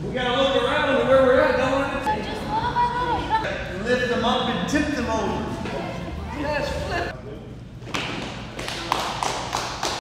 We gotta look around and where we're at, don't we? Lift them up and tip them over.